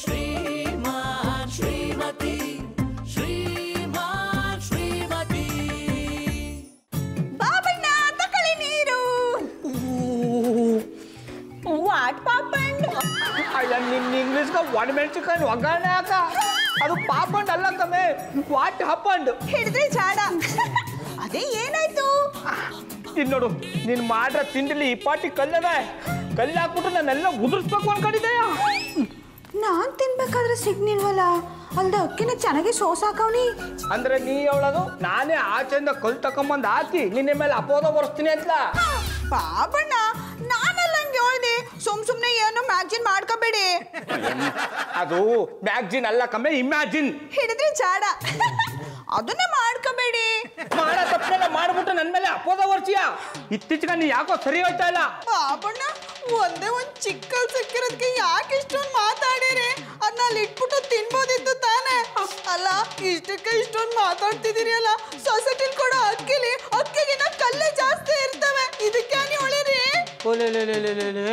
ಶ್ರೀಮಾನ್ ಶ್ರೀಮತಿ ಶ್ರೀಮಾನ್ ಶ್ರೀಮತಿ. ಬಾಬಣ್ಣ ತಕೊಳ್ಳಿ ನೀರು. ವಾಟ್ ಪಾಪಣ್ಣ ಅಲ್ಲ ನಿನ್ನ ಇಂಗ್ಲೀಷ್ಗೆ ಒಣ ಮೆಣಸಿನ್ಕಾಯಿ ಒಗ್ಗರಣೆ ಹಾಕ. ಅದು ಪಾಪಂಡ್ ಅಲ್ಲ ಕಮ್ಮೆ. ವಾಟ್ ಹಪ್ಪಂಡ್ ಹಿಡಿದ್ರೆ ಚಾಡ ಅದೇ ಏನಾಯ್ತು? ಇನ್ನು ನೋಡು ನೀನು ಮಾಡ್ರ ತಿಂಡಿಲಿ ಈ ಪಾಟಿ ಕಲ್ಲದ ಕಲ್ಲಾಕ್ಬಿಟ್ಟು ನಾನೆಲ್ಲ ಉದುರಿಸ್ಬೇಕು ಅನ್ಕೊಂಡಿದ್ದೆಯ? ನಾನ್ ತಿನ್ಬೇಕಾದ್ರೆ ಸಿಗ್ನಿಲ್ವಲ್ಲ? ಅಲ್ದ ಅಕ್ಕಿನ ಚೆನ್ನಾಗಿ ಸೋಸ್ ಹಾಕವ್ನಿ ಅಂದ್ರೆ ನೀ ಅವಳದು? ನಾನೇ ಆಚೆಯಿಂದ ಕಲ್ ತಕೊಂಬಂದ್ ಹಾಕಿ ನಿನ್ನ ಮೇಲೆ ಅಪೋದ ಬರ್ಸ್ತೀನಿ ಅಂತ ಪಾಪಣ್ಣ ನಾನೆಲ್ಲ ಹಂಗೆ ಹೇಳ್ದೆ. ಸುಮ್ ಸುಮ್ನೆ ಏನು ಮ್ಯಾಗ್ಜಿನ್ ಮಾಡ್ಕೋಬೇಡಿ. ಅದು ಮ್ಯಾಗ್ಜಿನ್ ಅಲ್ಲ ಕಮ್ಮಿ ಇಮ್ಯಾಜಿನ್. ಹಿಡಿದ್ರೆ ಚಾಡ ಅದನ್ನೇ ಮಾಡ್ಕೋಬೇಡಿ. ಮಾಡ ತಪ್ಪನೆಲ್ಲ ಮಾಡ್ಬಿಟ್ಟು ನನ್ನ ಮೇಲೆ ಅಪೋದ ವರ್ಷಿಯಾ ಇತ್ತೀಚೆಗೆ ನೀ ಯಾಕೋ ಸರಿ ಹೋಯ್ತಾ ಇಲ್ಲ? ಒಂದೇ ಒಂದ್ ಚಿಕ್ಕ ಸಿಕ್ಕಿರೋದಕ್ಕೆ ಯಾಕೆ ಇಷ್ಟೊಂದು ಮಾತಾಡಿರಿ? ಅದನ್ನ ಅಲ್ಲಿ ಇಟ್ಬಿಟ್ಟು ತಿನ್ಬೋದಿತ್ತು ತಾನೇ. ಅಲ್ಲ ಇಷ್ಟಕ್ಕೆ ಇಷ್ಟೊಂದು ಮಾತಾಡ್ತಿದ್ದೀರಿ ಅಲ್ಲ? ಸೊಸೈಟಿಲಿ ಕೊಡೋ ಅಕ್ಕಿಲಿ ಅಕ್ಕಿಗಿನ ಕಲ್ಲೇ ಜಾಸ್ತಿ ಇರ್ತವೆ. ಇದಕ್ಕೆ ನೀವು ಓಲೆಲೆಲೆಲೆಲೆಲೆ.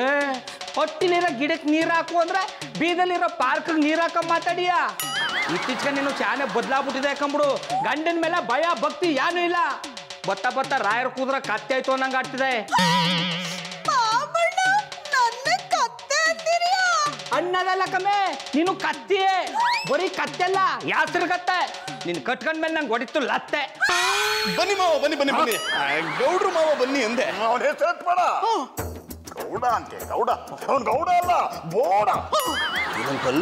ಹೊಟ್ಟಿಲಿರೋ ಗಿಡಕ್ಕೆ ನೀರು ಹಾಕು ಅಂದ್ರೆ ಬೀದಲ್ಲಿರೋ ಪಾರ್ಕ್ ನೀರು ಹಾಕ ಮಾತಾಡಿಯ? ಇತ್ತೀಚೆಗೆ ನೀನು ಚಾನೆ ಬದಲಾಗ್ಬಿಟ್ಟಿದೆ ಯಾಕಂಬಿಡು ಗಂಡಿನ ಮೇಲೆ ಭಯ ಭಕ್ತಿ ಏನೂ ಇಲ್ಲ. ಬತ್ತ ಬತ್ತ ರಾಯರ್ ಕೂದ್ರ ಕತ್ತೆ ಆಯ್ತು ಅನ್ನಂಗೆ ಆಗ್ತಿದೆ. ಅಣ್ಣದಲ್ಲ ಕಮ್ಮೆ ನೀನು ಕತ್ತಿಯೇ. ಬರೀ ಕತ್ತೆಲ್ಲ ಯಾಸ್ರ ಕತ್ತೆ. ಕಟ್ಕೊಂಡ್ ಮೇಲೆ ನಂಗೆ ಹೊಡಿತು ಲತ್ತೆ. ಬನ್ನಿ ಮಾವ ಬನ್ನಿ ಬನ್ನಿ ಬನ್ನಿ. ಗೌಡ್ರು ಮಾವ ಬನ್ನಿ ಅಂದೆ. ಅವನ ಹೆಸರು ಗೌಡ ಅಂತೆ ಗೌಡ. ಅವನ್ ಗೌಡ ಅಲ್ಲ ಬೋಡ. ಅಂಕಲ್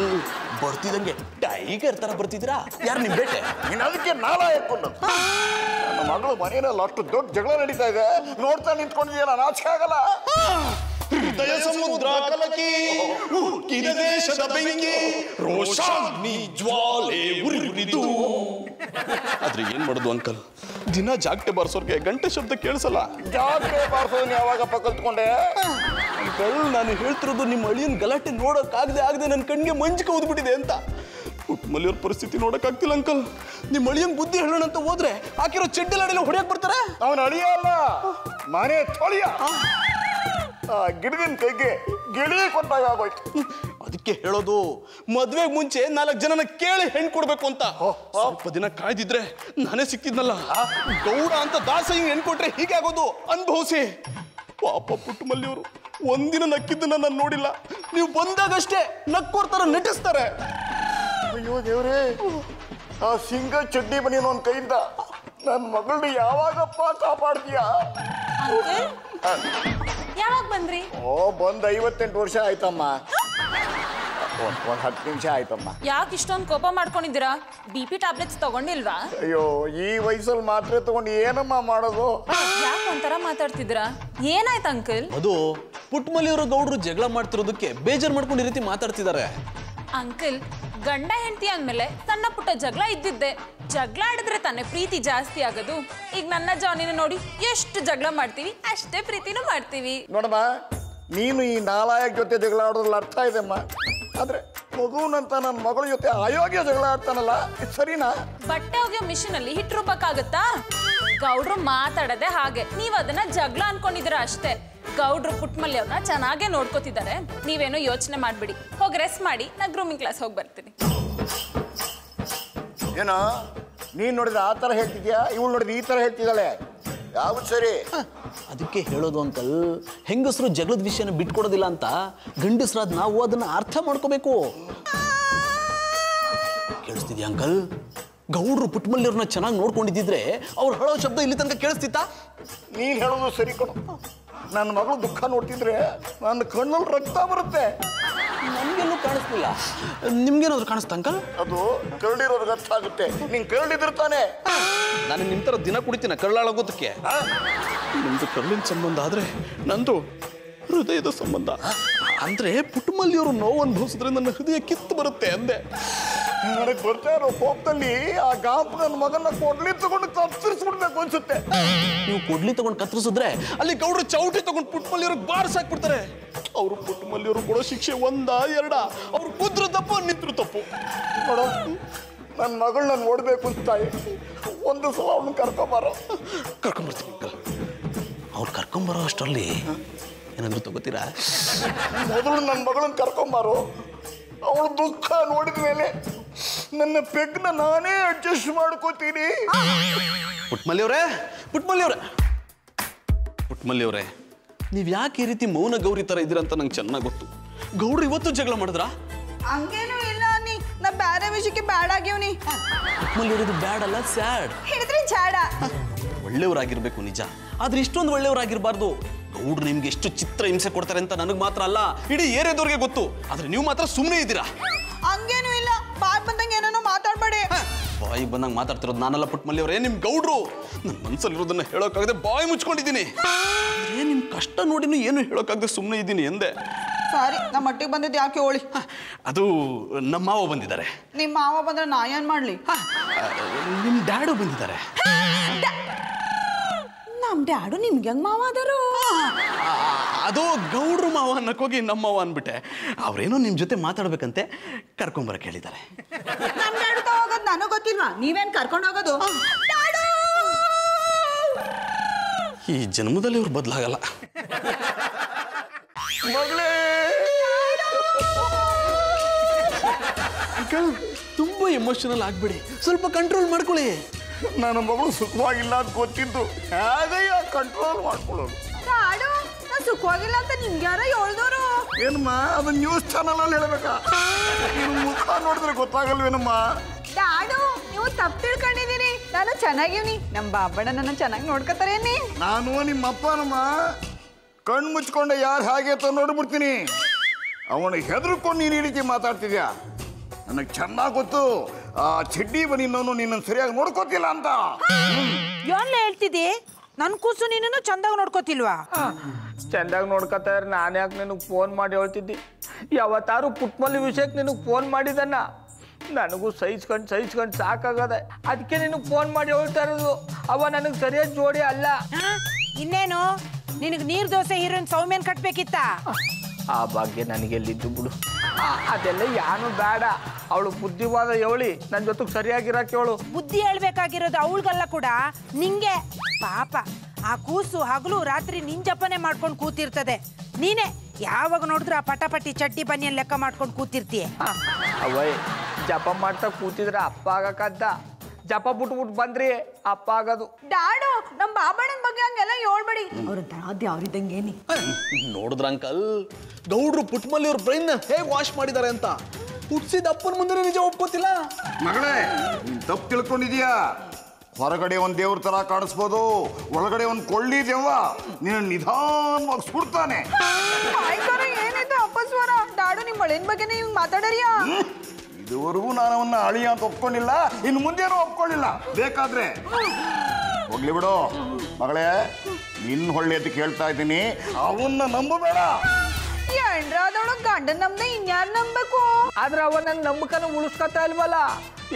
ಬರ್ತಿದಂಗೆ. ಟೈಗರ್ ತರ ಬರ್ತಿದ್ದೀರಾ? ಯಾರು ನಿಮ್ ಬೇಟೆ? ನೀನ್ ಅದಕ್ಕೆ ನಾಳ ಹಾಕೊಂಡು ನನ್ನ ಮಗಳು ಮನೆಯಲ್ಲಿ ಅಷ್ಟು ದೊಡ್ಡ ಜಗಳ ನಡೀತಾ ಇದೆ. ನೋಡ್ತಾ ನಿಂತ್ಕೊಂಡಿದೆಯಲ್ಲ ನಾಚಿಕೆ ಆಗಲ್ಲ. ಹೃದಯ ಸಮುದ್ರ ಕಲಕಿ ಉಕ್ಕಿದ ದೇಶದ ಬೆಂಕಿ ರೋಷಾಗ್ನಿ ಜ್ವಾಲೆ ಉರಿದು. ಆದ್ರೆ ಏನ್ ಮಾಡೋದು ಅಂಕಲ್? ದಿನ ಜಾಗಟೆ ಬಾರಿಸೋರ್ಗೆ ಗಂಟೆ ಶಬ್ದ ಕೇಳಿಸಲ್ಲ. ಜಾಗಟೆ ಬಾರಿಸೋದನ್ನ ಯಾವಾಗಪ್ಪ ಕಲ್ತ್ಕೊಂಡೆ ಅಂಕಲ್ ನಾನು ಹೇಳ್ತಿರೋದು ನಿಮ್ಮ ಅಳಿಯನ್ ಗಲಾಟೆ ನೋಡಕ್ಕಾಗದೆ ಆಗದೆ ನನ್ನ ಕಣ್ಣಿಗೆ ಮಂಜು ಕೌದ್ಬಿಟ್ಟಿದೆ ಅಂತ. ಮಲ್ಲಿಯವ್ರ ಪರಿಸ್ಥಿತಿ ನೋಡಕ್ಕಾಗ್ತಿಲ್ಲ ಅಂಕಲ್. ನಿಮ್ಮ ಅಳಿಯನ್ ಬುದ್ಧಿ ಹೇಳೋಣ ಅಂತ ಹೋದ್ರೆ ಹಾಕಿರೋ ಚೆಡ್ಡಿಲಾಡೆಲ್ಲ ಹೊಡೆಯಕ್ ಬರ್ತಾರೆ? ಅವನ ಅಳಿಯ ಅಲ್ಲ. ಮನೆ ತೊಳಿಯ. ಆ. ಗಿಡದಿನ ಕೈಗೆ ಗಿಳಿ ಕೊಟ್ಟಾಗ ಆಗೋಯ್ತು. ಅದಕ್ಕೆ ಹೇಳೋದು ಮದ್ವೆ ಮುಂಚೆ ನಾಲ್ಕು ಜನನ ಕೇಳಿ ಹೆಣ್ ಕೊಡ್ಬೇಕು ಅಂತ. ಸ್ವಲ್ಪ ದಿನ ಕಾಯ್ದಿದ್ರೆ ನಾನೇ ಸಿಕ್ತಿದ್ನಲ್ಲ ಗೌಡ ಅಂತ ದಾಸ ಹಿಂಗ್ ಹೆಣ್ ಕೊಟ್ರೆ ಹೀಗೆ ಆಗೋದು ಅನುಭವಿಸಿ. ಪಾಪ ಪುಟ್ಟ ಮಲ್ಲಿಯವರು ಒಂದಿನ ನಕ್ಕಿದ್ದನ್ನ ನಾನು ನೋಡಿಲ್ಲ. ನೀವು ಬಂದಾಗಷ್ಟೇ ನಕ್ಕೋರ್ತಾರ ನಟಿಸ್ತಾರೆ. ಅಯ್ಯೋ ದೇವ್ರೇ. ಆ ಸಿಂಗ ಚಡ್ಡಿ ಬನ್ನಿ ನನ್ನ ಕೈಯಿಂದ ನನ್ನ ಮಗಳನ್ನ ಯಾವಾಗಪ್ಪ ಕಾಪಾಡ್ತೀಯಾ? ಯಾವಾಗ ಬಂದ್ರಿ? ಓ ಬಂದ್ ಐವತ್ತೆಂಟು ವರ್ಷ ಆಯ್ತಮ್ಮ. ಒಂದ್ ಒಂದ್ ಹತ್ತು ನಿಮಿಷ ಆಯ್ತಮ್ಮ. ಯಾಕೆ ಇಷ್ಟೊಂದು ಕೋಪ ಮಾಡ್ಕೊಂಡಿದ್ದೀರಾ? ಬಿ ಪಿ ಟ್ಯಾಬ್ಲೆಟ್ಸ್ ತಗೊಂಡಿಲ್ವಾ? ಅಯ್ಯೋ ಈ ವಯಸ್ಸಲ್ಲಿ ಮಾತ್ರೆ ತಗೊಂಡು ಏನಮ್ಮ ಮಾಡೋದು? ಯಾಕೆ ಒಂಥರ ಮಾತಾಡ್ತಿದ್ದೀರಾ? ಏನಾಯ್ತು ಅಂಕಲ್? ಅದು ಪುಟ್ಮಲಿಯವರು ಗೌಡರು ಜಗಳ ಮಾಡ್ತಿರೋದಕ್ಕೆ ಬೇಜಾರ್ ಮಾಡ್ಕೊಂಡು ಈ ರೀತಿ ಮಾತಾಡ್ತಿದ್ದಾರೆ. ಅಂಕಲ್ ಗಂಡ ಹೆಂಡತಿ ಅಂದ್ಮೇಲೆ ಸಣ್ಣ ಪುಟ್ಟ ಜಗಳ ಇದ್ದಿದ್ದೆ. ಜಗಳ ಆಡಿದ್ರೆ ತಾನೇ ಪ್ರೀತಿ ಜಾಸ್ತಿ ಆಗೋದು. ಈಗ ನನ್ನ ಜಾನಿನ ನೋಡಿ ಎಷ್ಟು ಜಗಳ ಮಾಡ್ತೀವಿ ಅಷ್ಟೇ ಪ್ರೀತಿನೂ ಮಾಡ್ತೀವಿ. ನೋಡಮ್ಮ ನೀನು ಈ ನಾಲಾಯಕ್ ಜೊತೆ ಜಗಳ ಆಡೋದ್ರಲ್ಲಿ ಅರ್ಥ ಇದೆಮ್ಮ ಆದ್ರೆ ಮಗುನಂತ ನನ್ನ ಮಗಳ ಜೊತೆ ಅಯೋಗ್ಯ ಜಗಳ ಆಡ್ತಾನಲ್ಲ ಇದ್ ಸರಿನಾ? ಬಟ್ಟೆ ಒಗೆಯೋ ಮಿಷಿನ್ ಅಲ್ಲಿ ಹಿಟ್ ರುಬ್ಬಕ್ಕಾಗತ್ತಾ ಗೌಡ್ರು ಮಾತಾಡದೆ ಹಾಗೆ. ನೀವ್ ಅದನ್ನ ಜಗಳ ಅನ್ಕೊಂಡಿದ್ರ ಅಷ್ಟೇ. ಗೌಡ್ರು ಪುಟ್ಮಲ್ಲಿ ಅವ್ರನ್ನ ಚೆನ್ನಾಗೇ ನೋಡ್ಕೋತಿದ್ದಾರೆ. ನೀವೇನೋ ಯೋಚನೆ ಮಾಡ್ಬಿಡಿ. ಹೋಗಿ ರೆಸ್ಟ್ ಮಾಡಿ ನಾ ಗ್ರೂಮಿಂಗ್ ಕ್ಲಾಸ್ ಹೋಗಿ ಬರ್ತೀನಿ. ಏನೋ? ನೀನ್ ನೋಡಿದ್ರೆ ಆ ಥರ ಹೇಳ್ತಿದ್ಯಾ? ಇವಳು ನೋಡಿದ್ರೆ ಈ ಥರ ಹೇಳ್ತಿದ್ದಾಳೆ. ಯಾವ್ದು ಸರಿ? ಅದಕ್ಕೆ ಹೇಳೋದು ಅಂಕಲ್ ಹೆಂಗಸರು ಜಗಳದ ವಿಷಯನ ಬಿಟ್ಕೊಡೋದಿಲ್ಲ ಅಂತ ಗಂಡಸರಾದ ನಾವು ಅದನ್ನ ಅರ್ಥ ಮಾಡ್ಕೋಬೇಕು. ಕೇಳಿಸ್ತಿದ್ಯಾ ಅಂಕಲ್? ಗೌಡ್ರು ಪುಟ್ಮಲ್ಲಿಯವ್ರನ್ನ ಚೆನ್ನಾಗಿ ನೋಡ್ಕೊಂಡಿದ್ರೆ ಅವ್ರು ಹೇಳೋ ಶಬ್ದ ಇಲ್ಲಿ ತನಕ ಕೇಳಿಸ್ತಿತ್ತಾ? ನೀನ್ ಹೇಳೋದು ಸರಿ ಕಣು. ನನ್ನ ಮಗಳು ದುಃಖ ನೋಡ್ತಿದ್ರೆ ನನ್ನ ಕಣ್ಣಲ್ಲಿ ರಕ್ತ ಬರುತ್ತೆ. ನಮ್ಗೆಲ್ಲೂ ಕಾಣಿಸ್ತಿಲ್ಲ ನಿಮ್ಗೇನಾದ್ರು ಕಾಣಿಸ್ತಾ ಅಂಕಲ್? ಅದು ಕರಡಿರೋರ್ಗೆ ಅರ್ಥ ಆಗುತ್ತೆ ನಿಂಗೆ ಕರಡಿದ್ರೆ ತಾನೆ. ನಾನು ನಿಮ್ಮ ಥರ ದಿನ ಕುಡಿತೀನ ಕಳ್ಳಾಳಾಗೋದಕ್ಕೆ ನಿಮ್ದು ಕಳ್ಳಿನ ಸಂಬಂಧ ಆದ್ರೆ ನಂದು ಹೃದಯದ ಸಂಬಂಧ. ಅಂದ್ರೆ ಪುಟ್ಟಮಲ್ಲಿಯವರು ನೋವು ಅನುಭವಿಸಿದ್ರೆ ನನ್ನ ಹೃದಯ ಕಿತ್ತು ಬರುತ್ತೆ ಅಂದೆ. ನನಗೆ ಬರ್ತಾ ಇರೋ ಕೋಪದಲ್ಲಿ ಆ ಗಾಂಪ್ ನನ್ನ ಮಗನ ಕೊಡ್ಲಿ ತಗೊಂಡು ಕತ್ತರಿಸ್ಬಿಡ್ಬೇಕು ಅನ್ಸುತ್ತೆ. ನೀವು ಕೊಡ್ಲಿ ತಗೊಂಡು ಕತ್ತರಿಸಿದ್ರೆ ಅಲ್ಲಿ ಗೌಡ್ರು ಚೌಟಿ ತಗೊಂಡು ಪುಟ್ಟಮಲ್ಲಿಯವ್ರಿಗೆ ಬಾರ್ಸಾಕ್ಬಿಡ್ತಾರೆ ಅವರು ಪುಟ್ಟಮಲ್ಲಿಯವರು ಕೊಡೋ ಶಿಕ್ಷೆ ಒಂದ ಎರಡ? ಅವ್ರು ಕುದ್ರು ತಪ್ಪು ನಿಂತ್ರು ತಪ್ಪು. ನೋಡು ನನ್ನ ಮಗಳು ನಾನು ಅಂತ ಅನ್ಸ್ತಾಯಿ ಒಂದು ಸಲ ಅವನು ಕರ್ಕೊಂಬಾರೋ. ಕರ್ಕೊಂಬರ್ತೀನಿ ಅವ್ರು ಕರ್ಕೊಂಬರೋ ಅಷ್ಟರಲ್ಲಿ ಏನಾದ್ರು ತಗೋತೀರಾ? ಮೊದಲು ನನ್ನ ಮಗಳನ್ನ ಕರ್ಕೊಂಬಾರೋ. ಅವಳು ದುಃಖ ನೋಡಿದ ಮೇಲೆ ನನ್ನ ಪೆಗ್ನ ನಾನೇ ಅಡ್ಜಸ್ಟ್ ಮಾಡ್ಕೋತೀನಿ. ಪುಟ್ಮಲ್ಲಿ ಅವರೇ ಪುಟ್ಮಲ್ಲಿ ಅವರೇ ಪುಟ್ಮಲ್ಲಿ ಅವರೇ ನೀವು ಯಾಕೆ ಈ ರೀತಿ ಮೌನ ಗೌರಿ ಥರ ಇದ್ದೀರಂತ ನಂಗೆ ಚೆನ್ನಾಗಿ ಗೊತ್ತು. ಗೌಡ್ರು ಇವತ್ತು ಜಗಳ ಮಾಡಿದ್ರ? ಹಂಗೇನು ಇಲ್ಲ ನೀ. ನಾ ಬೇರೆ ವಿಷಯಕ್ಕೆ ಬ್ಯಾಡ್ ಆಗ್ಯವನಿ. ಪುಟ್ಮಲ್ಲಿ ಬ್ಯಾಡ್ ಅಲ್ಲ ಸ್ಯಾಡ್. ಹೇಳಿದ್ರೆ ಜಾಡ. ಒಳ್ಳೆಯವರಾಗಿರ್ಬೇಕು ನಿಜ. ಆದ್ರೆ ಇಷ್ಟೊಂದು ಒಳ್ಳೆಯವರಾಗಿರ್ಬಾರ್ದು. ಗೌಡ್ರು ನಿಮ್ಗೆ ಎಷ್ಟು ಚಿತ್ರ ಹಿಂಸೆ ಕೊಡ್ತಾರೆ ಅಂತ ನನಗೆ ಮಾತ್ರ ಅಲ್ಲ ಇಡೀ ಏರಿಯಾದವ್ರಿಗೆ ಗೊತ್ತು. ಆದ್ರೆ ನೀವು ಮಾತ್ರ ಸುಮ್ಮನೆ ಇದ್ದೀರಾ? ಹಂಗೇನು ಇಲ್ಲ. ಬಾಯ್ ಬಾಯಿ ಬಂದಂಗೆ ಮಾತಾಡ್ತಿರೋದು ನಾನಲ್ಲ ಪುಟ್ಮಲ್ಲಿ ಅವರೇ. ನಿಮ್ ಗೌಡ್ರು. ನನ್ನ ಮನಸ್ಸಲ್ಲಿರೋದನ್ನು ಹೇಳೋಕ್ಕಾಗದೆ ಬಾಯಿ ಮುಚ್ಕೊಂಡಿದ್ದೀನಿ. ಏ ನಿಮ್ಮ ಕಷ್ಟ ನೋಡಿನೂ ಏನು ಹೇಳೋಕ್ಕಾಗದೆ ಸುಮ್ಮನೆ ಇದ್ದೀನಿ ಎಂದೆ. ಸಾರಿ ನಮ್ಮ ಮಟ್ಟಿಗೆ ಬಂದಿದ್ದು ಯಾಕೆ ಹೋಳಿ? ಅದು ನಮ್ಮ ಮಾವ ಬಂದಿದ್ದಾರೆ. ನಿಮ್ಮ ಮಾವ ಬಂದ್ರೆ ನಾ ಏನು ಮಾಡ್ಲಿ? ನಿಮ್ಮ ನಿಮ್ ಡ್ಯಾಡು ಬಂದಿದ್ದಾರೆ. ನಮ್ ಡ್ಯಾಡು ನಿಮ್ಗೆ ಹೆಂಗ್ ಮಾವ ಅದರು ಆ, ಅದು ಗೌಡ್ರು ಮಾವ ಅನ್ನಕ್ಕೋಗಿ ನಮ್ಮ ಮಾವ ಅಂದ್ಬಿಟ್ಟೆ ಅವ್ರೇನೋ ನಿಮ್ ಜೊತೆ ಮಾತಾಡ್ಬೇಕಂತೆ ಕರ್ಕೊಂಬರಕ್ಕೆ ಹೇಳಿದ್ದಾರೆ. ನಮ್ ಡ್ಯಾಡು ಹೋಗೋದು ನನಗ್ ಗೊತ್ತಿಲ್ವಾ? ನೀವೇನ್ ಕರ್ಕೊಂಡು ಹೋಗೋದು! ಈ ಜನ್ಮದಲ್ಲಿ ಅವ್ರು ಬದಲಾಗಲ್ಲ. ಮಗಳೇ! ತುಂಬ ತುಂಬಾ ಎಮೋಷನಲ್ ಆಗ್ಬಿಡಿ. ಸ್ವಲ್ಪ ಕಂಟ್ರೋಲ್ ಮಾಡ್ಕೊಳ್ಳಿ. ನನ್ನ ಮಗಳು ಸುಖವಾಗಿಲ್ಲ ಅಂತ ಗೊತ್ತಿದ್ದು ಹೇಗೆ ಕಂಟ್ರೋಲ್ ಮಾಡ್ಕೊಳ್ಳೋದು? ಡ್ಯಾಡು ನಾನು ಸುಖವಾಗಿಲ್ಲ ಅಂತ ನಿಮ್ಗೆ ಯಾರೋ ಹೇಳ್ದೋರು? ಏನಮ್ಮ ಅದು ನ್ಯೂಸ್ ಚಾನಲ್ ಅಲ್ಲಿ ಹೇಳ್ಬೇಕಾ? ನೀನು ಮುಖ ನೋಡಿದ್ರೆ ಗೊತ್ತಾಗಲ್ವೇನಮ್ಮ? ಡಾಡು ನೀವು ತಪ್ಪು ತಿಳ್ಕೊಂಡಿದ್ದೀರಿ ನಾನು ಚೆನ್ನಾಗಿವ್ನಿ. ನಮ್ಮ ಬಾಬಣ್ಣ ನನ್ನ ಚೆನ್ನಾಗಿ ನೋಡ್ಕೊತಾರೇನಿ ನಾನು ನಿಮ್ಮ ಅಪ್ಪನಮ್ಮ. ಕಣ್ಣು ಮುಚ್ಕೊಂಡೆ ಯಾರು ಹಾಗೆ ಅಂತ ನೋಡ್ಬಿಡ್ತೀನಿ. ಅವನು ಹೆದರ್ಕೊಂಡು ನೀನು ಈ ರೀತಿ ಮಾತಾಡ್ತಿದ್ಯಾ? ನನಗೆ ಚೆನ್ನಾಗಿ ಗೊತ್ತು. ಆ ಚಡ್ಡಿ ಬನಿನವನು ನಿನ್ನನ್ನು ಸರಿಯಾಗಿ ನೋಡ್ಕೋತಿಲ್ಲ ಅಂತ. ಎಲ್ಲ ಹೇಳ್ತಿದ್ದಿ? ನನ್ ಕೂಸು ನೀನು ಚಂದಾಗ ನೋಡ್ಕೋತಿಲ್ವಾ? ಚಂದಾಗಿ ನೋಡ್ಕೋತಾರೆ ನಾನು ಯಾಕೆ ನಿನಗೆ ಫೋನ್ ಮಾಡಿ ಹೇಳ್ತಿದ್ದಿ? ಯಾವತ್ತಾರು ಪುಟ್ಮಲ್ಲಿ ವಿಷಯಕ್ಕೆ ನಿನಗೆ ಫೋನ್ ಮಾಡಿದನ್ನ? ನನಗೂ ಸಹಿಸ್ಕೊಂಡು ಸಹಿಸ್ಕೊಂಡು ಸಾಕಾಗದೆ. ಅದಕ್ಕೆ ನಿನಗೆ ಫೋನ್ ಮಾಡಿ ಹೇಳ್ತಾ ಇರೋದು ಅವ ನನಗೆ ಸರಿಯಾದ ಜೋಡಿ ಅಲ್ಲ? ಇನ್ನೇನು? ನಿನಗೆ ನೀರ್ ದೋಸೆ ಹೀರೋನ್ ಸೌಮ್ಯನ್ ಕಟ್ಬೇಕಿತ್ತ? ಆ ಭಾಗ್ಯ ನನಗೆಲ್ಲಿದ್ದು ಬಿಡು. ಆ, ಅದೆಲ್ಲ ಯಾನು ಬೇಡ. ಅವಳು ಬುದ್ಧಿವಾದ ಹೇಳಿ ನನ್ನ ಜೊತೆಗೆ ಸರಿಯಾಗಿರಕ್ಕೆ ಅವಳು ಬುದ್ಧಿ ಹೇಳ್ಬೇಕಾಗಿರೋದು ಅವಳಿಗಲ್ಲ ಕೂಡ. ನಿಂಗೆ ಪಾಪ. ಆ ಕೂಸು ಹಗಲು ರಾತ್ರಿ ನಿನ್ ಜಪನೆ ಮಾಡ್ಕೊಂಡು ಕೂತಿರ್ತದೆ. ನೀನೆ ಯಾವಾಗ ನೋಡಿದ್ರು ಆ ಪಟಾಪಟಿ ಚಟ್ಟಿ ಬನ್ನಿಯನ್ ಲೆಕ್ಕ ಮಾಡ್ಕೊಂಡು ಕೂತಿರ್ತೀಯ. ಅವಯ್ ಜಪ ಮಾಡ್ತಾ ಕೂತಿದ್ರೆ ಅಪ್ಪ ಆಗಕ್ಕದ್ದ ಜಪ ಬಿಟ್ಬಿಟ್ಟು ಬಂದ್ರಿ ಅಪ್ಪ ಆಗೋದು. ಡಾಡು ನಮ್ಮ ಬಾಬಣ್ಣನ ಬಗ್ಗೆ ಹಂಗೆಲ್ಲ ಹೇಳ್ಬೇಡಿ. ಅವ್ರ ದಾದಿ ಅವ್ರಿದ್ದಂಗೇನಿ ನೋಡಿದ್ರ ಅಂಕಲ್? ಗೌಡ್ರು ಪುಟ್ಮಲ್ಲಿ ಅವ್ರ ಬ್ರೈನ್ ಹೇಗೆ ವಾಶ್ ಮಾಡಿದ್ದಾರೆ ಅಂತ? ಹುಟ್ಟಿಸಿದ ಅಪ್ಪನ ಮುಂದೆ ನಿಜ ಒಪ್ಕೋತಿಲ್ಲ ಮಗಳೇ ನೀನ್ ತಪ್ಪು ತಿಳ್ಕೊಂಡಿದ್ಯಾ ಹೊರಗಡೆ ಒಂದು ದೇವ್ರ ತರ ಕಾಣಿಸ್ಬೋದು ಒಳಗಡೆ ಒಂದು ಕೊಳ್ಳಿ ದೇವ ನೀನು ನಿಧಾನವಾಗಿ ಸುಡ್ತಾನೆ. ಏನಾಯ್ತು ಅಪ್ಪಸ್ವರ ದಾಡು ನಿಮ್ಮ ಮಳೆನ್ ಬಗ್ಗೆ ನೀವು ಮಾತಾಡರಿಯಾ? ಇದುವರೆಗೂ ನಾನು ಅವನ್ನ ಅಳಿಯ ಅಂತ ಒಪ್ಕೊಂಡಿಲ್ಲ ಇನ್ನು ಮುಂದೇನು ಒಪ್ಕೊಳ್ಳಿಲ್ಲ. ಬೇಕಾದ್ರೆ ಹೋಗ್ಲಿ ಬಿಡು. ಮಗಳೇ ನಿನ್ನ ಹೊಳ್ಳಿ ಅಂತ ಕೇಳ್ತಾ ಇದ್ದೀನಿ. ಅವನ್ನ ನಂಬಬೇಡ. ಎಂಡ್ರಾದವಳು ಗಂಡ ನಮ್ದ ಇನ್ಯಾರು ನಂಬಬೇಕು ಆದ್ರೆ ಅವ ನನ್ನ ನಂಬಿಕನ ಉಳಿಸ್ಕೊತಾ ಇಲ್ವಲ್ಲ?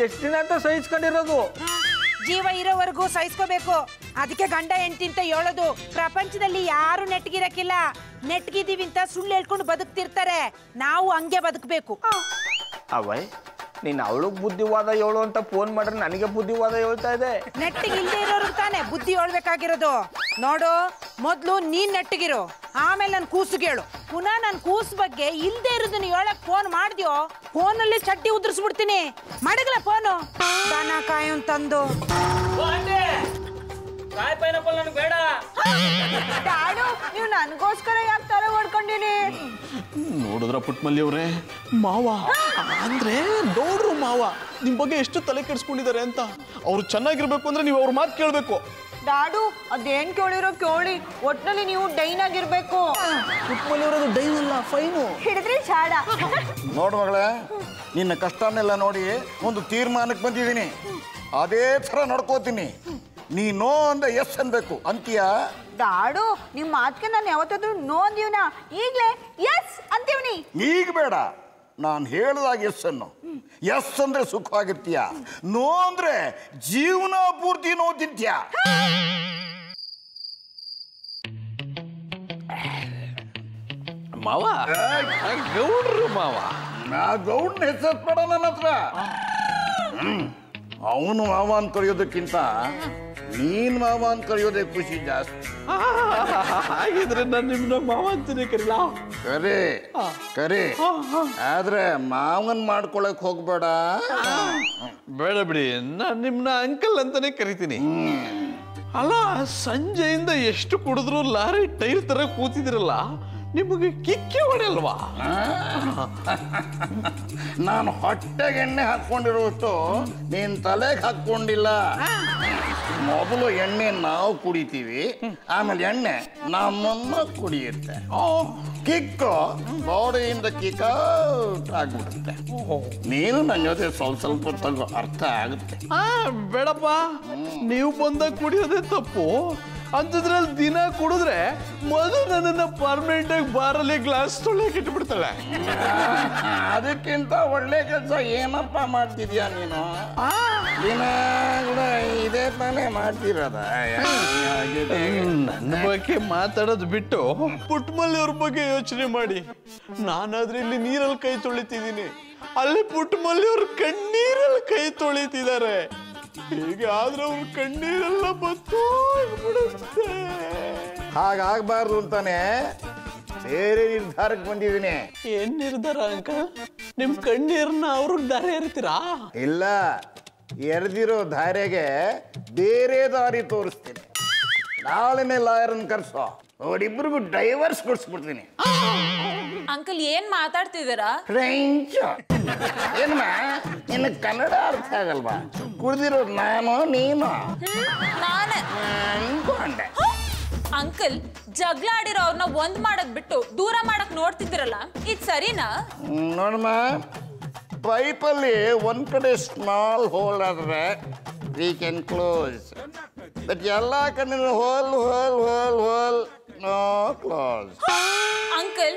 ಎಷ್ಟು ದಿನ ಅಂತ ಸಹಿಸ್ಕೊಂಡಿರೋದು? ಜೀವ ಇರೋವರೆಗೂ ಸಹಿಸ್ಕೋಬೇಕು. ಅದಕ್ಕೆ ಗಂಡ ಹೆಂಡತಿ ಅಂತ ಹೇಳೋದು. ಪ್ರಪಂಚದಲ್ಲಿ ಯಾರು ನೆಟ್ಗಿರಕ್ಕಿಲ್ಲ. ನೆಟ್ಗಿದೀವಿ ಅಂತ ಸುಳ್ಳು ಹೇಳ್ಕೊಂಡು ಬದುಕ್ತಿರ್ತಾರೆ. ನಾವು ಹಂಗೆ ಬದುಕಬೇಕು. ಅವಯ್ ನೀನು ಅವಳಿಗೆ ಬುದ್ಧಿವಾದ ಹೇಳು ಅಂತ ಫೋನ್ ಮಾಡ್ರೆ ನನಗೆ ಬುದ್ಧಿವಾದ ಹೇಳ್ತಾ ಇದೆ. ನೆಟ್ಟಿಗೆ ಇಲ್ಲದೆ ಇರೋರು ತಾನೆ ಬುದ್ಧಿ ಹೇಳ್ಬೇಕಾಗಿರೋದು. ನೋಡು ಮೊದ್ಲು ನೀನ್ ನೆಟ್ಟಗಿರು. ಆಮೇಲೆ ನನ್ ಕೂಸುಗೇಳು ಪುನಃ ನನ್ ಕೂಸು ಬಗ್ಗೆ ಇಲ್ದೆ ಇರೋದನ್ನ ಹೇಳಕ್ ಫೋನ್ ಮಾಡ್ದ್ಯೋ? ಫೋನಲ್ಲಿ ಚಡ್ಡಿ ಉದುರಿಸ್ಬಿಡ್ತೀನಿ. ಮಡಗಲ ಫೋನು ದನ ಕಾಯೋ ತಂದು ನೀವು ನನಗೋಸ್ಕರ ಯಾಕೆ ತರ ಹೊಡ್ಕೊಂಡಿರಿ ನೋಡಿದ್ರ ಪುಟ್ಮಲ್ಲಿ ಅವರೇ? ಮಾವ. ಅಂದ್ರೆ ನೋಡ್ರು ಮಾವ ನಿಮ್ ಬಗ್ಗೆ ಎಷ್ಟು ತಲೆ ಕೆಡಿಸ್ಕೊಂಡಿದ್ದಾರೆ ಅಂತ. ಅವ್ರು ಚೆನ್ನಾಗಿರ್ಬೇಕು ಅಂದ್ರೆ ನೀವು ಅವ್ರ ಮಾತು ಕೇಳಬೇಕು. ಡ್ಯಾಡು ಅದೇನ್ ಕೇಳಿರೋ ಕೇಳಿ. ಒಟ್ನಲ್ಲಿ ನೀವು ಡೈನ್ ಆಗಿರ್ಬೇಕು. ಅವರದು ಡೈನ್ ಅಲ್ಲ ಫೈನು. ಹಿಡಿದ್ರಿ ಚಾಡ. ನೋಡು ಮಗಳೇ ನಿನ್ನ ಕಷ್ಟನೆಲ್ಲ ನೋಡಿ ಒಂದು ತೀರ್ಮಾನಕ್ಕೆ ಬಂದಿದ್ದೀನಿ. ಅದೇ ಥರ ನೋಡ್ಕೋತೀನಿ. ನೀ ನೋ ಅಂದ ಎಸ್ ಅನ್ಬೇಕು. ಅಂತೀಯ? ದಾಡು ನಿಮ್ಮ ಮಾತಿಗೆ ನಾನು ಯಾವತ್ತಾದ್ರೂ ನೋ ಅಂದೀವ್ನ? ಈಗ್ಲೇ ಎಸ್ ಅಂತೀವ್ನಿ. ಈಗ ಬೇಡ. ನಾನು ಹೇಳಿದಾಗ ಎಸ್ ಅನ್ನು ಎಸ್ ಅಂದ್ರೆ ಸುಖವಾಗಿರ್ತೀಯ ನೋ ಅಂದ್ರೆ ಜೀವನ ಪೂರ್ತಿ ನೋ ತಿಂತೀಯ. ಮಾವ ಗೌಡ್ರು ಮಾವ. ನಾ ಗೌಡ್ನ ಹೆಸರು ಬೇಡ ನನ್ನ ಹತ್ರ ಅವನು ಮಾವ ಅಂತ ಕರೆಯೋದಕ್ಕಿಂತ ನೀನ್ ಮಾವ ಅಂತ ಕರೆಯೋದೇ ಖುಷಿ ಜಾಸ್ತಿ. ಹಾಗಿದ್ರೆ ನಾನು ನಿಮ್ಮನ್ನ ಮಾವ ಅಂತಾನೆ ಕರಿಲಾ? ಕರೆ ಕರೆ. ಆದ್ರೆ ಮಾವನ್ ಮಾಡ್ಕೊಳಕ್ ಹೋಗ್ಬೇಡ. ಬೇಡ ಬಿಡಿ ನಾನು ನಿಮ್ಮನ್ನ ಅಂಕಲ್ ಅಂತಾನೆ ಕರಿತೀನಿ. ಅಲ್ಲ ಸಂಜೆಯಿಂದ ಎಷ್ಟು ಕುಡಿದ್ರು ಲಾರಿ ಟೈರ್ ತರ ಕೂತಿದಿರಲ್ಲ. ನಿಮಗೆ ಕಿಕ್ಕಿ ಹೊಡೆಯಲ್ವಾ? ನಾನು ಹೊಟ್ಟೆಗೆ ಎಣ್ಣೆ ಹಾಕೊಂಡಿರೋಷ್ಟು ನೀನ್ ತಲೆಗೆ ಹಾಕೊಂಡಿಲ್ಲ ಮೊದಲು ಎಣ್ಣೆ ನಾವು ಕುಡಿತೀವಿ ಆಮೇಲೆ ಎಣ್ಣೆ ನಮ್ಮನ್ನ ಕುಡಿಯುತ್ತೆ. ಕಿಕ್ಕು ಬಾಡಿಯಿಂದ ಕಿಕ್ಕ ಆಗ್ಬಿಡುತ್ತೆ. ನೀನು ನನ್ನ ಜೊತೆ ಸ್ವಲ್ಪ ಸ್ವಲ್ಪ ತಗೋ ಅರ್ಥ ಆಗುತ್ತೆ. ಬೇಡಪ್ಪ. ನೀವು ಬಂದಾಗ ಕುಡಿಯೋದೇ ತಪ್ಪು. ಅಂಥದ್ರಲ್ಲಿ ದಿನ ಕುಡಿದ್ರೆ ಮಧು ನನ್ನನ್ನ ಪರ್ಮನೆಂಟ್ ಆಗಿ ಬಾರಲ್ಲಿ ಗ್ಲಾಸ್ ತೊಳೆಯಕ್ಕೆ ಇಟ್ಬಿಡ್ತಾಳೆ. ಅದಕ್ಕಿಂತ ಒಳ್ಳೆ ಕೆಲಸ ಏನಪ್ಪ ಮಾಡ್ತಿದ್ಯಾ ನೀನು? ದಿನ ಕೂಡ ಇದೇ ತಾನೇ ಮಾಡ್ತಿರೋದ? ನನ್ನ ಬಗ್ಗೆ ಮಾತಾಡೋದು ಬಿಟ್ಟು ಪುಟ್ಮಲ್ಲಿ ಅವ್ರ ಬಗ್ಗೆ ಯೋಚನೆ ಮಾಡಿ. ನಾನಾದ್ರೆ ಇಲ್ಲಿ ನೀರಲ್ಲಿ ಕೈ ತೊಳಿತಿದ್ದೀನಿ. ಅಲ್ಲಿ ಪುಟ್ಮಲ್ಲಿ ಅವ್ರ ಕಣ್ಣೀರಲ್ಲಿ ಕೈ ತೊಳಿತಿದ್ದಾರೆ. ಹೀಗೆ ಆದ್ರೆ ಅವ್ರ ಕಣ್ಣೀರೆಲ್ಲ ಬತ್ತು ಹಾಗಾಗಬಾರ್ದು ಅಂತಾನೆ ಬೇರೆ ನಿರ್ಧಾರಕ್ಕೆ ಬಂದಿದ್ದೀನಿ. ಏನ್ ನಿರ್ಧಾರ ಅಂಕ? ನಿಮ್ ಕಣ್ಣೀರ್ನ ಅವ್ರಿಗ್ ದಾರಿ ಎರಿತೀರಾ? ಇಲ್ಲ ಎರೆದಿರೋ ದಾರೆಗೆ ಬೇರೆ ದಾರಿ ತೋರಿಸ್ತೀನಿ. ನಾಳೆನೆ ಅನ್ ಕರ್ಸೋ. ಅವರಿಬ್ರಿಗೂ ಡೈವರ್ಸ್ ಕೊಡಿಸ್ಬಿಡ್ತೀನಿ. ಅಂಕಲ್ ಏನ್ ಮಾತಾಡ್ತಿದ್ದೀರಾ? ಫ್ರೆಂಚ್ ಏನಮ್ಮ ನಿನ್ನ ಕನ್ನಡ ಅರ್ಥ ಆಗಲ್ವಾ? ಕುಡ್ದಿರೋದು ನಾನು ನೀನು? ನಾನೇ. ಅನ್ಕೊಂಡೆ ಅಂಕಲ್ ಜಗಳ ಆಡಿರೋ ಅವ್ರನ್ನ ಒಂದ್ ಮಾಡಕ್ ಬಿಟ್ಟು ದೂರ ಮಾಡಕ್ ನೋಡ್ತಿದ್ದೀರಲ್ಲ ಇದ್ ಸರಿನಾ? ನೋಡಮ್ಮ ಪೈಪ್ ಪೈಪಲ್ಲಿ ಒಂದ್ ಕಡೆ ಸ್ಮಾಲ್ ಹೋಲ್ ಆದ್ರೆ ವಿ ಕ್ಯಾನ್ ಕ್ಲೋಸ್ ಬಟ್ ಎಲ್ಲ ಕಣ್ಣಿನ hole hole hole hole no close uncle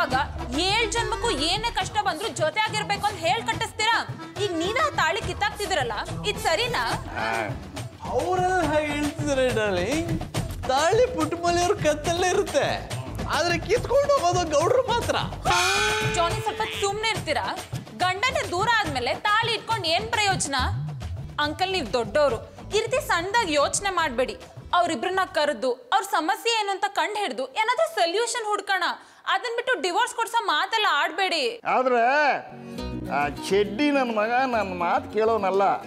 ಕಟ್ಟಿಸುವಾಗ ಏಳ್ ಜನ್ಮಕ್ಕೂ ಏನೇ ಕಷ್ಟ ಬಂದ್ರು ಜೊತೆ ಆಗಿರ್ಬೇಕು ಅಂತ ಹೇಳ್ ಕಟ್ಟಿಸ್ತೀರಾ? ಈಗ ನೀನ ತಾಳಿ ಕಿತ್ತಾಕ್ತಿದಿರಲ್ಲ ಇದ್ ಸರಿನಾ? ಅವರೆಲ್ಲ ಹಾಗೆ ಹೇಳ್ತಿದ್ದಾರೆ ಡಾರ್ಲಿಂಗ್. ತಾಳಿ ಪುಟ್ಟಮಲ್ಲಿ ಅವ್ರ ಕತ್ತಲ್ಲೇ ಇರುತ್ತೆ. ಆದ್ರೆ ಕಿತ್ಕೊಂಡು ಹೋಗೋದು ಗೌಡ್ರು ಮಾತ್ರ. ಜಾನಿ ಸ್ವಲ್ಪ ಸುಮ್ನೆ ಇರ್ತೀರಾ? ಗಂಡನೇ ದೂರ ಆದ್ಮೇಲೆ ತಾಳಿ ಇಟ್ಕೊಂಡು ಏನ್ ಪ್ರಯೋಜನ? ಅಂಕಲ್ ನೀವ್ ದೊಡ್ಡವರು ಈ ರೀತಿ ಸಣ್ಣದಾಗಿ ಯೋಚನೆ ಮಾಡ್ಬೇಡಿ. ಅವ್ರಿಬ್ರನ್ನ ಕರೆದು ಅವ್ರ ಸಮಸ್ಯೆ ಏನು ಅಂತ ಕಂಡು ಹಿಡಿದು ಏನಾದ್ರೂ ಸೊಲ್ಯೂಷನ್ ಹುಡ್ಕೋಣ. ಅದನ್ ಬಿಟ್ಟು ಡಿವೋರ್ಸ್ ಕೊಡ್ಸೋ ಮಾತೆಲ್ಲ ಆಡ್ಬೇಡಿ. ಆದ್ರೆ ಆ ಚೆಡ್ಡಿ ನನ್ನ ಮಗ ನನ್ನ ಮಾತು ಕೇಳೋನಲ್ಲ.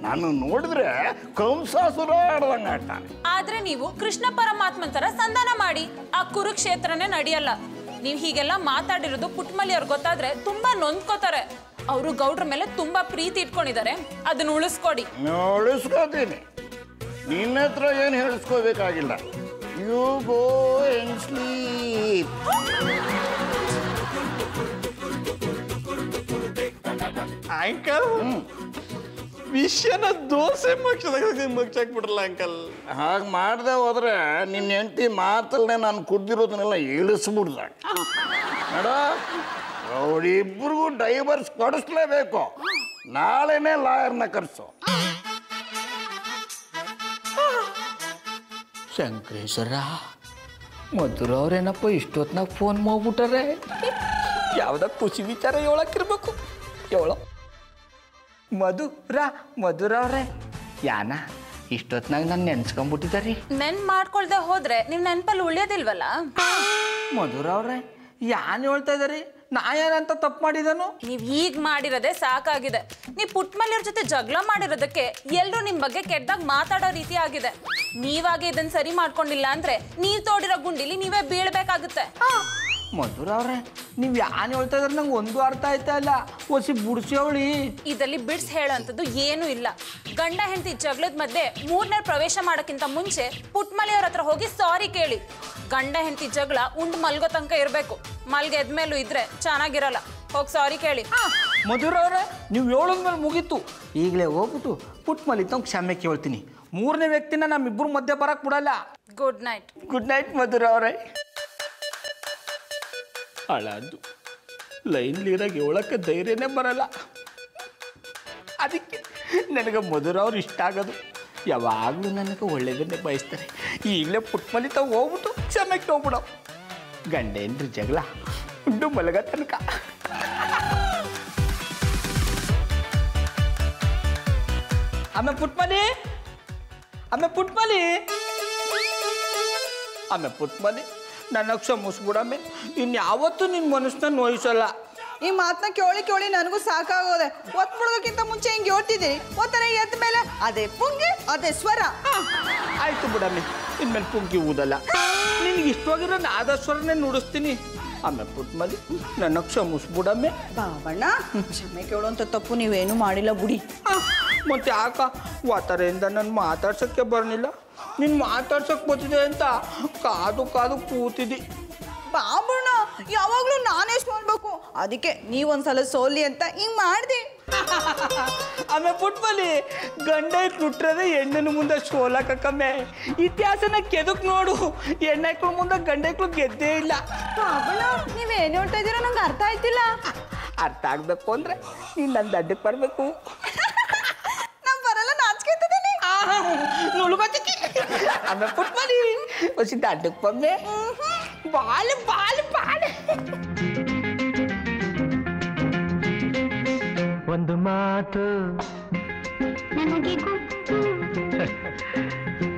ನಾನು ನೋಡಿದ್ರೆ ಕಂಸಾಸುರ ಆಡದಂಗ ಆಡ್ತಾನೆ. ಆದ್ರೆ ನೀವು ಕೃಷ್ಣ ಪರಮಾತ್ಮನ್ ತರ ಸಂಧಾನ ಮಾಡಿ ಆ ಕುರುಕ್ಷೇತ್ರನೇ ನಡೆಯಲ್ಲ. ನೀವು ಹೀಗೆಲ್ಲ ಮಾತಾಡಿರೋದು ಪುಟ್ಮಲ್ಲಿ ಅವ್ರು ಗೊತ್ತಾದ್ರೆ ತುಂಬಾ ನೊಂದ್ಕೋತಾರೆ. ಅವರು ಗೌಡ್ರ ಮೇಲೆ ತುಂಬಾ ಪ್ರೀತಿ ಇಟ್ಕೊಂಡಿದ್ದಾರೆ. ಅದನ್ನ ಉಳಿಸ್ಕೊಡಿ. ಉಳಿಸ್ಕೋತೀನಿ. ನಿನ್ನ ಹತ್ರ ಏನು ಹೇಳಿಸ್ಕೋಬೇಕಾಗಿಲ್ಲ. You go and sleep. Uncle ವಿಷಯನ ದೋಸೆ ಮಕ್ಷದಾಗ ಮಗ್ಚಾಕ್ಬಿಡ್ರಲ್ಲ ಅಂಕಲ್ ಹಾಗೆ ಮಾಡ್ದೆ ಹೋದ್ರೆ ನಿನ್ನ ಹೆಂಡತಿ ಮಾತಲ್ಲೇ ನಾನು ಕುಡ್ದಿರೋದನ್ನೆಲ್ಲ ಇಳಿಸ್ಬಿಡ್ದ. ನೋಡ ಅವರಿಬ್ಬರಿಗೂ ಡೈವರ್ಸ್ ಕೊಡಿಸ್ಲೇಬೇಕು. ನಾಳೆನೇ ಲಾಯರ್ನ ಕರ್ಸು. ಶಂಕರೇಶ್ವರ ಮಧುರ ಅವ್ರೇನಪ್ಪ ಇಷ್ಟೊತ್ನಾಗ ಫೋನ್ ಮಾಡ್ಬಿಟ್ಟಾರೆ? ಯಾವ್ದ ಖುಷಿ ವಿಚಾರ ಹೇಳಕ್ಕಿರ್ಬೇಕು. ಹೇಳೋ ಮಧುರ ಮಧುರ ಅವ್ರೆ. ಯಾನ ಇಷ್ಟೊತ್ನಾಗ ನಾನು ನೆನ್ಸ್ಕೊಂಡ್ಬಿಟ್ಟಿದ್ದಾರೆ ನೆನ್ ಮಾಡ್ಕೊಳ್ದೆ ಹೋದ್ರೆ ನಿಮ್ ನೆನ್ಪಲ್ಲಿ ಉಳಿಯೋದಿಲ್ವಲ್ಲ? ಮಧುರ ಅವ್ರೆ ಯಾನ್ ಹೇಳ್ತಾ ಇದಾರೆ? ನಾ ಏನಂತ ತಪ್ಪು ಮಾಡಿದನು? ನೀವ್ ಈಗ ಮಾಡಿರೋದೇ ಸಾಕಾಗಿದೆ. ನೀವ್ ಪುಟ್ಮಲ್ಲಿಯವ್ರ ಜೊತೆ ಜಗಳ ಮಾಡಿರೋದಕ್ಕೆ ಎಲ್ರು ನಿಮ್ ಬಗ್ಗೆ ಕೆಟ್ಟದಾಗ ಮಾತಾಡೋ ರೀತಿ ಆಗಿದೆ. ನೀವಾಗೆ ಇದನ್ನ ಸರಿ ಮಾಡ್ಕೊಂಡಿಲ್ಲ ಅಂದ್ರೆ ನೀವ್ ತೋಡಿರೋ ಗುಂಡಿಲಿ ನೀವೇ ಬೀಳ್ಬೇಕಾಗುತ್ತೆ. ಮಧುರ ಅವ್ರೆ ನೀವು ಯಾನ್ ಹೇಳ್ತಾ ಇದ್ರೆ ನಂಗೆ ಒಂದು ಅರ್ಥ ಆಯ್ತಾ ಇಲ್ಲ. ಒಸಿ ಬುಡ್ಸ್ಯವಳಿ. ಇದರಲ್ಲಿ ಬಿಡ್ಸ್ ಹೇಳೋಂಥದ್ದು ಏನೂ ಇಲ್ಲ. ಗಂಡ ಹೆಂಡತಿ ಜಗಳದ ಮಧ್ಯೆ ಮೂರನೇ ಪ್ರವೇಶ ಮಾಡೋಕ್ಕಿಂತ ಮುಂಚೆ ಪುಟ್ಮಲಿಯವ್ರ ಹತ್ರ ಹೋಗಿ ಸಾರಿ ಕೇಳಿ. ಗಂಡ ಹೆಂಡತಿ ಜಗಳ ಉಂಡ್ ಮಲ್ಗೋ ತನಕ ಇರಬೇಕು. ಮಲ್ಗೆ ಎದ್ಮೇಲೂ ಇದ್ರೆ ಚೆನ್ನಾಗಿರಲ್ಲ. ಹೋಗಿ ಸಾರಿ ಕೇಳಿ. ಮಧುರ ಅವ್ರೆ ನೀವು ಹೇಳೋದ್ಮೇಲೆ ಮುಗೀತು. ಈಗಲೇ ಹೋಗ್ಬಿಟ್ಟು ಪುಟ್ ಮಲಿತ ಕ್ಷಮೆ ಕೇಳ್ತೀನಿ. ಮೂರನೇ ವ್ಯಕ್ತಿನ ನಮ್ಮಿಬ್ಬರು ಮಧ್ಯೆ ಬರಕ್ ಬಿಡಲ್ಲ. Good night good night Madhura ಅವರೇ. ಲೈನ್ ಲೈನ್ಲಿರಾಗ ಹೇಳಕ್ಕೆ ಧೈರ್ಯನೇ ಬರಲ್ಲ. ಅದಕ್ಕೆ ನನಗೆ ಮಧುರ ಅವ್ರು ಇಷ್ಟ ಆಗೋದು. ಯಾವಾಗಲೂ ನನಗೆ ಒಳ್ಳೇದನ್ನೇ ಬಯಸ್ತಾರೆ. ಈಗಲೇ ಪುಟ್ಮಲಿತ ಹೋಗ್ಬಿಟ್ಟು ಕ್ಷಮೆಗೆ ಹೋಗ್ಬಿಡೋ ಗಂಡ ಏನ್ರಿ ಜಗಳ ಉಂಡು ಮಲಗ ತನಕ. ಆಮೆ ಪುಟ್ಮಲಿ ಆಮೆ ಪುಟ್ಮಲಿ. ಆಮೆ ಪುಟ್ಮಲಿ, ನನ್ನ ಕ್ಷಮಿಸ್ಬಿಡಮ್ಮೆ ಇನ್ಯಾವತ್ತೂ ನಿನ್ನ ಮನಸ್ಸನ್ನ ನೋಯಿಸಲ್ಲ. ಈ ಮಾತನ್ನ ಕೇಳಿ ಕೇಳಿ ನನಗೂ ಸಾಕಾಗೋದೆ. ಒತ್ ಬಿಡೋದಕ್ಕಿಂತ ಮುಂಚೆ ಹಿಂಗೆ ಹೇಳ್ತಿದ್ದೀರಿ ಒತ್ತರ ಎದ್ದ ಮೇಲೆ ಅದೇ ಪುಂಗಿ ಅದೇ ಸ್ವರ. ಆಯ್ತು ಬಿಡಮ್ಮಿ. ಇನ್ಮೇಲೆ ಪುಂಗಿ ಊದಲ್ಲ. ನಿನಗೆ ಇಷ್ಟವಾಗಿರೋ ನಾದಸ್ವರನೇ ನುಡಿಸ್ತೀನಿ. ಆಮೇಲೆ ಮಲ್ಲಿ ನನ್ನ ಕ್ಷಮಿಸ್ಬಿಡಮ್ಮೆ ಬಾಬಣ್ಣ ಕ್ಷಮೆ ಕೇಳುವಂತ ತಪ್ಪು ನೀವೇನು ಮಾಡಿಲ್ಲ ಬುಡಿ. ಮತ್ತೆ ಯಾಕ? ವಾತರೆಯಿಂದ ನನ್ನ ಮಾತಾಡ್ಸೋಕ್ಕೆ ಬರಲಿಲ್ಲ. ನಿನ್ನ ಮಾತಾಡ್ಸೋಕೆ ಬರ್ತಿದೆ ಅಂತ ಕಾದು ಕಾದು ಕೂತಿದ್ದಿ. ಬಾಬಣ್ಣ ಯಾವಾಗ್ಲೂ ನಾನೇ ಮಾಡ್ಬೇಕು? ಅದಕ್ಕೆ ನೀವೊಂದ್ಸಲ ಸೋಲಿ ಅಂತ ಹಿಂಗ್ ಮಾಡ್ದೆ. ಆಮೇಲೆ ಫುಟ್ಬಾಲಿ ಗಂಡ ನುಟ್ರದೆ ಹೆಣ್ಣನ ಮುಂದೆ ಸೋಲಕಮ್ಮೆ ಇತಿಹಾಸನ ಕೆದಕ್ ನೋಡು. ಹೆಣ್ಣಕ್ಳು ಮುಂದೆ ಗಂಡಕ್ಳು ಗೆದ್ದೇ ಇಲ್ಲ. ನೀವ್ ನೀವೇನು ಹೇಳ್ತಾ ಇದ್ದೀರಾ? ನಂಗೆ ಅರ್ಥ ಆಯ್ತಿಲ್ಲ. ಅರ್ಥ ಆಗ್ಬೇಕು ಅಂದ್ರೆ ನೀನು ನನ್ನ ದಡ್ಡಕ್ಕೆ ಬರಬೇಕು. ನಮ್ ಬರಲ್ಲ ನುಳು ಆಮೇಲೆ ಫುಟ್ಬಾಲಿ ಹೊಸಿ ದಡ್ಡಕ್ಕೆ ಬಂದೆ ಬಾಲ್ ಬಾಲ್ ಬಾಲ್. ಒಂದು ಮಾತು. ನನಗೆ ಗೊತ್ತು.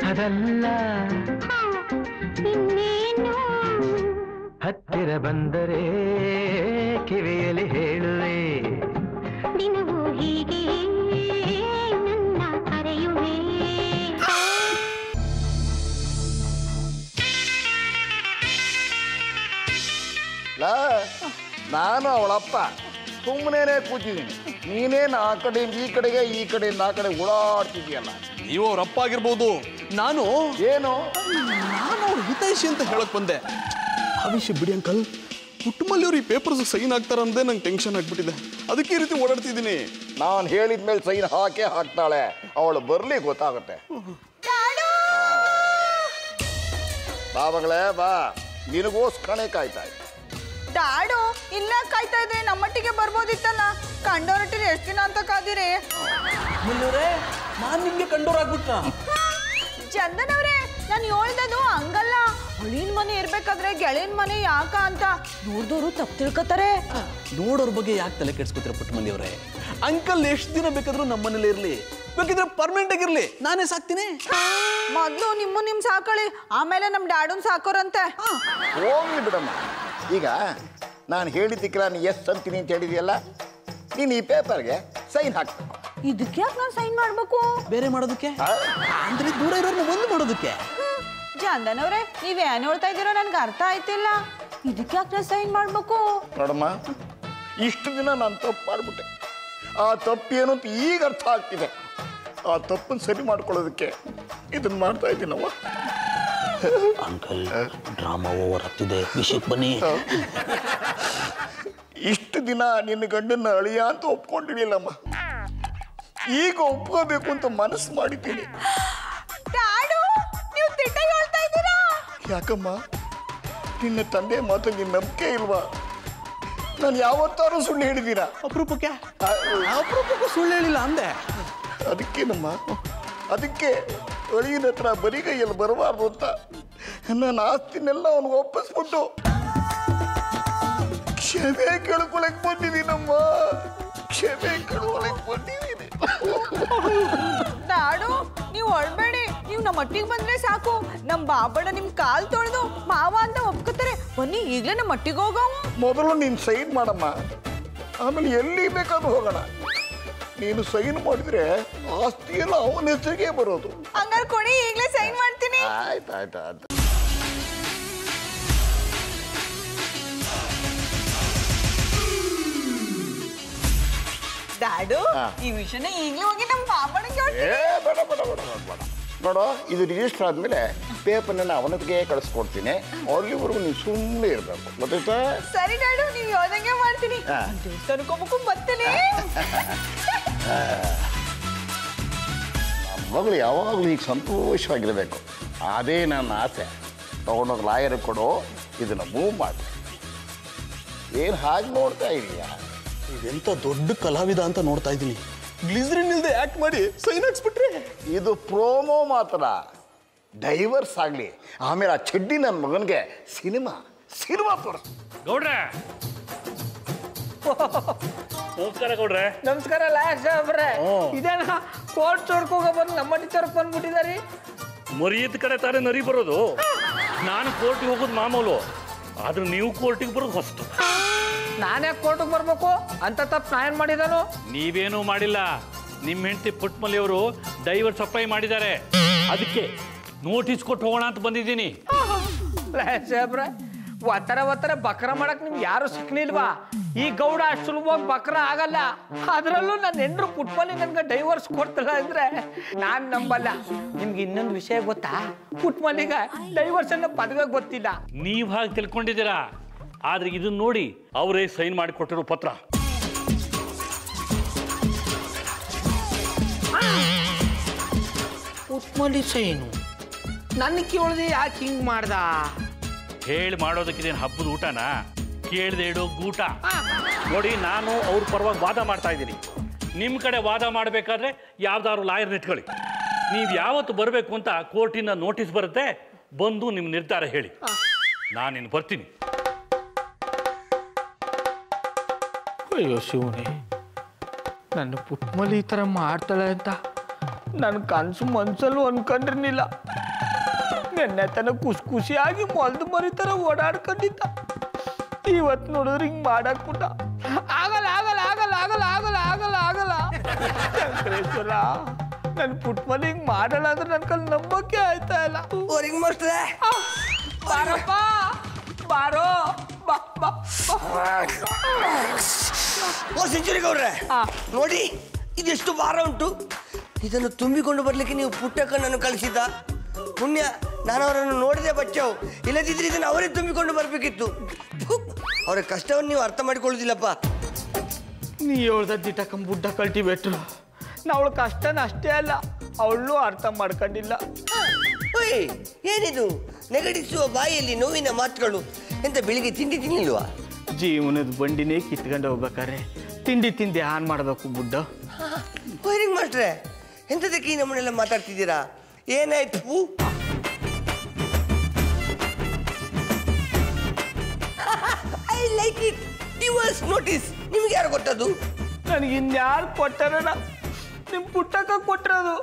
ಅದಲ್ಲ. ಇನ್ನೇನು? ಹತ್ತಿರ ಬಂದರೆ ಕಿವಿಯಲ್ಲಿ ಹೇಳುವೆ. ನಿನಗೂ ಹೀಗೆ ನಾನು ಅವಳಪ್ಪ ಸುಮ್ಮನೆ ಕೂತಿದ್ದೀನಿ ನೀನೇನು ಆ ಕಡೆಯಿಂದ ಈ ಕಡೆಗೆ ಈ ಕಡೆಯಿಂದ ಆ ಕಡೆ ಓಡಾಡ್ತಿದ್ಯಲ್ಲ ನೀವು ಅವ್ರ ಅಪ್ಪ ಆಗಿರ್ಬೋದು ನಾನು ಏನು ನಾನು ಅವ್ರ ಹಿತೈಷಿ ಅಂತ ಹೇಳಕ್ ಬಂದೆ ಆ ವಿಷಯ ಬಿಡಿ ಅಂಕಲ್ ಕುಟುಂಬಲ್ಲಿ ಅವ್ರು ಈ ಪೇಪರ್ಸ್ ಸೈನ್ ಆಗ್ತಾರಂದೇ ನಂಗೆ ಟೆನ್ಷನ್ ಆಗ್ಬಿಟ್ಟಿದೆ ಅದಕ್ಕೆ ಈ ರೀತಿ ಓಡಾಡ್ತಿದ್ದೀನಿ ನಾನು ಹೇಳಿದ ಮೇಲೆ ಸೈನ್ ಹಾಕೇ ಹಾಕ್ತಾಳೆ ಅವಳು ಬರ್ಲಿ ಗೊತ್ತಾಗುತ್ತೆ ಬಾ ಮಗಳೇ ಬಾ ನಿನಗೋಸ್ಕರನೇ ಕಾಯ್ತಾ ಇದ್ದೆ ಡ್ಯಾಡು ಇಲ್ಲ ಕಾಯ್ತಾ ಇದ್ರೆ ನಮ್ಮಟ್ಟಿಗೆ ಬರ್ಬೋದಿತ್ತಲ್ಲ. ಕಂಡೋರಟ್ಟಿರಿ ಎಷ್ಟು ದಿನ ಅಂತ ಕಾದಿರಿ? ನಾನು ನಿಮ್ಗೆ ಕಂಡೋರಾಗ್ಬಿಟ್ಟ ಚಂದನ್ ಅವ್ರೆ ನಾನು ಹೇಳ್ದದು ಹಂಗಲ್ಲ. ಹಳಿನ ಮನೆ ಇರ್ಬೇಕಾದ್ರೆ ಗೆಳೆಯನ್ ಮನೆ ಯಾಕ ಅಂತ ನೋಡ್ದವ್ರು ತಪ್ಪು ತಿಳ್ಕೊತಾರೆ. ನೋಡೋರ್ ಬಗ್ಗೆ ಯಾಕೆ ತಲೆ ಕೆಡ್ಸ್ಕೊತೀರ ಪುಟ್ಟಮಲ್ಲಿ ಅವರೇ ಅಂಕಲ್ ಎಷ್ಟು ದಿನ ಬೇಕಾದ್ರೂ ನಮ್ಮನೇಲಿ ಇರ್ಲಿ. ಬೇಕಿದ್ರೆ ಪರ್ಮನೆಂಟ್ ಆಗಿರ್ಲಿ ನಾನೇ ಸಾಕ್ತೀನಿ. ಮೊದ್ಲು ನಿಮ್ಮ ನಿಮ್ ಸಾಕೊಳ್ಳಿ ಆಮೇಲೆ ನಮ್ ಡ್ಯಾಡನ್ ಸಾಕೋರಂತೆ. ಹೋಗ್ಲಿ ಬಿಡಮ್ಮ. ಈಗ ನಾನು ಹೇಳಿದ್ದಕ್ಕೆ ನಾನು ಎಸ್ ಅಂತೀನಿ ಅಂತ ಹೇಳಿದೆಯಲ್ಲ ನೀನು ಈ ಪೇಪರ್ಗೆ ಸೈನ್ ಹಾಕ್ಬೇಕು. ಇದಕ್ಕೆ ಯಾಕೆ ನಾನು ಸೈನ್ ಮಾಡ್ಬೇಕು? ಬೇರೆ ಮಾಡೋದಕ್ಕೆ? ಅಂದ್ರೆ ದೂರ ಇರೋರ್ನ ಒಂದು ಮಾಡೋದಕ್ಕೆ. ನೀವ್ ಏನ್ ಹೇಳ್ತಾ ಇದ್ದೀರೋ ನನ್ಗೆ ಅರ್ಥ ಆಯ್ತಿಲ್ಲ. ಇದಕ್ಕೆ ಯಾಕೆ ನಾನು ಸೈನ್ ಮಾಡ್ಬೇಕು? ನೋಡಮ್ಮ ಇಷ್ಟು ದಿನ ನಾನು ತಪ್ಪು ಮಾಡಿಬಿಟ್ಟೆ. ಆ ತಪ್ಪು ಏನು ಅಂತ ಈಗ ಅರ್ಥ ಆಗ್ತಿದೆ. ಆ ತಪ್ಪನ್ನು ಸರಿ ಮಾಡ್ಕೊಳ್ಳೋದಕ್ಕೆ ಇದನ್ನ ಮಾಡ್ತಾ ಇದ್ದೀನವ್ವ. ಅಂಕಲ್ ಡ್ರಾಮಾ ಓವರ್ ಆಗ್ತಿದೆ. ವಿಷಯಕ್ಕೆ ಬನ್ನಿ. ಇಷ್ಟು ದಿನ ನಿನ್ನ ಗಂಡನ್ನ ಅಳಿಯ ಅಂತ ಒಪ್ಕೊಂಡಿರಲಿಲ್ಲಮ್ಮ. ಈಗ ಒಪ್ಕೋಬೇಕು ಅಂತ ಮನಸ್ಸು ಮಾಡಿದ್ದೀನಿ. ಯಾಕಮ್ಮ? ನಿನ್ನ ತಂದೆ ಮಾತು ನಿನ್ನ ನಂಬಿಕೆ ಇಲ್ವಾ? ನಾನು ಯಾವತ್ತಾರು ಸುಳ್ಳು ಹೇಳಿದ್ದೀರಾ? ಅಪರೂಪಕ್ಕೆ? ಅಪರೂಪಕ್ಕೂ ಸುಳ್ಳು ಹೇಳಿಲ್ಲ ಅಂದೆ. ಅದಕ್ಕೇನಮ್ಮ ಅದಕ್ಕೆ ಒಳಗಿನ ಹತ್ರ ಬರಿಗೈಯಲ್ಲಿ ಬರಬಾರ್ದು ಅಂತ ನನ್ನ ಆಸ್ತಿನೆಲ್ಲ ಅವನಿಗೆ ಒಪ್ಪಿಸ್ಬಿಟ್ಟು ಕ್ಷಮೆ ಕೇಳ್ಕೊಳಕ್ ಬಂದಿದ್ದೀನಮ್ಮ ಕ್ಷಮೆ ಕೇಳ್ಕೊಳಕ್ ಬಂದಿದ್ದೀನಿ. ನಾಡು ನೀವು ಹೊಳ್ಬೇಡಿ ನೀವು ನಮ್ಮ ಮಟ್ಟಿಗೆ ಬಂದ್ರೆ ಸಾಕು. ನಮ್ಮ ಬಾಬಣ್ಣ ನಿಮ್ ಕಾಲ್ ತೊಳೆದು ಮಾವ ಅಂತ ಒಪ್ಕೋತಾರೆ. ಬನ್ನಿ ಈಗಲೇ ನಮ್ಮ ಮಟ್ಟಿಗೆ ಹೋಗಮ್ಮ ಮೊದಲು ನೀನು ಸೈಡ್ ಮಾಡಮ್ಮ. ಆಮೇಲೆ ಎಲ್ಲಿ ಬೇಕಾದ್ರೂ ಹೋಗೋಣ. ನೀನು ಸೈನ್ ಮಾಡಿದ್ರೆ ಆಸ್ತಿ ಎಲ್ಲ ಅವನ ಹೆಸರಿಗೆ ಬರೋದು. ಹಂಗಾರೆ ಕೊಡಿ ಈಗಲೇ ಸೈನ್ ಮಾಡ್ತೀನಿ. ಆಯ್ತು ಆಯ್ತು ಆಯ್ತು. ಡ್ಯಾಡು ಈ ವಿಷಯನ ಈಗಲೇ ಹೋಗಿ ನಮ್ಮ ಬಾಬಣ್ಣಗೆ ಹೇಳ್ತೀನಿ ಏ ಬೇಡ ಬೇಡ ಬೇಡ ಬೇಡ ಬೇಡ. ನೋಡು ಇದು ರಿಜಿಸ್ಟರ್ ಆದಮೇಲೆ ಪೇಪರ್ನ ಅವನಿಗೆ ಕಳಿಸ್ಕೊಡ್ತೀನಿ. ಅಲ್ಲಿವರೆಗೂ ನೀವು ಸುಮ್ಮನೆ ಇರಬೇಕು. ಗೊತ್ತಾಯ್ತಾ? ಸರಿ ಡ್ಯಾಡು ನೀವು ಯಾವ್ದಂಗೆ ಮಾಡ್ತೀನಿ. ತನ್ಕೋಬೇಕು ಬರ್ತೀನಿ ನಮ್ಮ ಮಗಳು ಯಾವಾಗಲೂ ಈಗ ಸಂತೋಷವಾಗಿರಬೇಕು. ಅದೇ ನನ್ನ ಆಸೆ. ತೊಗೊಂಡೋಗಿ ಲಾಯರ್ ಕೊಡು ಇದನ್ನು ಮೂವ್ ಮಾಡಿ. ಏನು ಹಾಗೆ ನೋಡ್ತಾ ಇದೀಯಾ? ಇದೆಂತ ದೊಡ್ಡ ಕಲಾವಿದ ಅಂತ ನೋಡ್ತಾ ಇದ್ದೀನಿ ಗ್ಲಿಸರಿನ್ ಇಲ್ಲದೆ ಆ್ಯಕ್ಟ್ ಮಾಡಿ ಸೈನ್ ಹಾಕ್ಸ್ಬಿಟ್ರೆ? ಇದು ಪ್ರೋಮೋ ಮಾತ್ರ. ಡೈವರ್ಸ್ ಆಗಲಿ. ಆಮೇಲೆ ಆ ಚಡ್ಡಿ ನನ್ನ ಮಗನಿಗೆ ಸಿನಿಮಾ ಸಿನಿಮಾ ತೋರಿಸ್. ಗೌಡ್ರೆ ನಮಸ್ಕಾರ ಗೌಡ್ರೆ. ನಮಸ್ಕಾರ ಇದೇನ? ಕೋರ್ಟ್ ಚೋಡ್ಕೋಗ ಬಂದು ನಮ್ಮ ಟೀಚರ್ ಬಂದ್ಬಿಟ್ಟಿದಾರಿ ಮರಿಯದ ಕಡೆ ತಾನೇ ನರಿ ಬರೋದು. ನಾನು ಕೋರ್ಟಿಗೆ ಹೋಗೋದು ಮಾಮೂಲು. ಆದ್ರೆ ನೀವು ಕೋರ್ಟಿಗೆ ಬರೋದು ಹೊಸ್ತು ನಾನೇ ಕೋರ್ಟಿಗೆ ಬರ್ಬೇಕು? ಅಂತ ತಪ್ಪು ನಾ ಏನ್ ಮಾಡಿದಾನು? ನೀವೇನೂ ಮಾಡಿಲ್ಲ. ನಿಮ್ಮ ಹೆಂಡತಿ ಪುಟ್ಮಲಿಯವರು ಡೈವರ್ ಸಪ್ಲೈ ಮಾಡಿದ್ದಾರೆ. ಅದಕ್ಕೆ ನೋಟಿಸ್ ಕೊಟ್ಟು ಹೋಗೋಣ ಅಂತ ಬಂದಿದ್ದೀನಿ. ಸಾಹೇಬ್ರೆ ಒತ್ತರ ಒತ್ತರ ಬಕ್ರ ಮಾಡಕ್ ನಿಮ್ಗೆ ಯಾರು ಸಿಕ್ಲಿಲ್ವಾ? ಈ ಗೌಡ ಅಷ್ಟು ಸುಲಭವಾಗಿ ಬಕ್ರ ಆಗಲ್ಲ. ಅದರಲ್ಲೂ ನನ್ನ ಹೆಂಡ್ರು ಫುಟ್ಬಾಲ್ ನನ್ಗೆ ಡೈವರ್ಸ್ ಕೊಡ್ತಿಲ್ಲ ಅಂದ್ರೆ ನಾನ್ ನಂಬಲ್ಲ. ನಿಮ್ಗೆ ಇನ್ನೊಂದು ವಿಷಯ ಗೊತ್ತಾ? ಪುಟ್ಮಲಿಗ ಡೈವರ್ಸ್ ಅನ್ನೋ ಪದವೇ ಗೊತ್ತಿಲ್ಲ. ನೀವು ಹಾಗೆ ತಿಳ್ಕೊಂಡಿದ್ದೀರಾ? ಆದ್ರೆ ಇದನ್ನ ನೋಡಿ ಅವರೇ ಸೈನ್ ಮಾಡಿ ಕೊಟ್ಟಿರೋ ಪತ್ರ. ಫುಟ್ಬಾಲಿ ಸೈನು. ನನ್ನ ಕೇಳಿದೆ ಯಾಕೆ ಹಿಂಗ್ ಮಾಡ್ದ? ಹೇಳಿ ಮಾಡೋದಕ್ಕಿದೇನು ಹಬ್ಬದ ಊಟನಾ? ಕೇಳಿದೆ ಇಡೋ ಗೂಟ. ನೋಡಿ ನಾನು ಅವ್ರ ಪರವಾಗಿ ವಾದ ಮಾಡ್ತಾ ಇದ್ದೀನಿ. ನಿಮ್ಮ ಕಡೆ ವಾದ ಮಾಡಬೇಕಾದ್ರೆ ಯಾವ್ದಾದ್ರು ಲಾಯರ್ ನಿಟ್ಕೊಳ್ಳಿ ನೀವು ಯಾವತ್ತು ಬರಬೇಕು ಅಂತ ಕೋರ್ಟಿನ ನೋಟಿಸ್ ಬರುತ್ತೆ ಬಂದು ನಿಮ್ಮ ನಿರ್ಧಾರ ಹೇಳಿ. ನಾನಿನ್ನು ಬರ್ತೀನಿ. ಅಯ್ಯೋ ಶಿವನೇ. ನನ್ನ ಪುಟ್ಮಲಿ ಈ ಥರ ಮಾಡ್ತಾಳೆ ಅಂತ ನನ್ನ ಕನಸು ಮನ್ಸಲ್ಲೂ ಅನ್ಕೊಂಡಿರ್ಲಿಲ್ಲ. ನಿನ್ನೆ ತನ ಖುಷಿ ಖುಷಿಯಾಗಿ ಮೊಲ್ದು ಮರಿ ಥರ ಓಡಾಡ್ಕೊಂಡಿದ್ದ. ಇವತ್ತು ನೋಡಿದ್ರೆ ಹಿಂಗೆ ಮಾಡಾಕ್ಬಿಟ್ಟ. ಆಗಲ್ಲ ಆಗಲ್ಲ ಆಗಲ್ಲ ಆಗಲ್ಲ ಆಗಲ್ಲ ಆಗಲ್ಲ ಆಗಲ್ಲ. ಶಂಕರೇಶ್ವರ ನನ್ನ ಪುಟ್ಮಲಿ ಹಿಂಗೆ ಮಾಡಲ್ಲ ಅಂದ್ರೆ ನನ್ನ ಕಲ್ ನಂಬಕ್ಕೆ ಆಯ್ತಾ ಇಲ್ಲ. ಅವ್ರಿಗೆ ಬಾರಪ್ಪ. ಬಾರೋ. ಬಾ ಬಾ. ಓ ಸೆಂಚುರಿ ಗೌಡ್ರೆ. ನೋಡಿ ಇದೆಷ್ಟು ಭಾರ ಉಂಟು. ಇದನ್ನು ತುಂಬಿಕೊಂಡು ಬರ್ಲಿಕ್ಕೆ ನೀವು ಪುಟ್ಟಕ್ಕನನ್ನು ಕಳಿಸಿದ್ದ. ಪುಣ್ಯ. ನಾನು ಅವರನ್ನು ನೋಡಿದೆ ಬಚ್ಚವು ಇಲ್ಲದಿದ್ರೆ ಇದನ್ನು ಅವರೇ ತುಂಬಿಕೊಂಡು ಬರಬೇಕಿತ್ತು. ಅವರ ಕಷ್ಟವನ್ನು ನೀವು ಅರ್ಥ ಮಾಡಿಕೊಳ್ಳುದಿಲ್ಲಪ್ಪ ನೀ ಹೇಳ್ದ ಟಕಂ ಬುಡ್ಡ ಕಲ್ಟಿವೇಟ್ರು ಅವಳ ಕಷ್ಟನ ಅಷ್ಟೇ ಅಲ್ಲ ಅವಳು ಅರ್ಥ ಮಾಡ್ಕೊಂಡಿಲ್ಲ. ಓಯ್ ಏನಿದು? ನೆಗಡಿಸುವ ಬಾಯಿಯಲ್ಲಿ ನೋವಿನ ಮಾತುಗಳು. ಎಂತ ಬೆಳಿಗ್ಗೆ ತಿಂಡಿ ತಿನ್ನಿಲ್ವಾ? ಜೀವನದ ಬಂಡಿನೇ ಕಿತ್ಕೊಂಡು ಹೋಗ್ಬೇಕಾರೆ ತಿಂಡಿ ತಿಂದೆ ಆನ್ ಮಾಡಬೇಕು ಬುಡ್ಡ. ವೈರಿಂಗ್ ಮಾಸ್ಟ್ರೆ ಎಂಥದಕ್ಕೆ ಈ ನಮ್ಮನ್ನೆಲ್ಲ ಮಾತಾಡ್ತಿದ್ದೀರಾ? ಏನಾಯ್ತು? I like it divorce notice ನಿಮ್ಗೆ ಯಾರು ಕೊಟ್ಟದ್ದು? ನನಗೆ ಇನ್ಯಾರು ಕೊಟ್ಟಾರ ನಿಮ್ಮ ಪುಟ್ಟಕ್ಕ ಕೊಟ್ಟಿರೋದು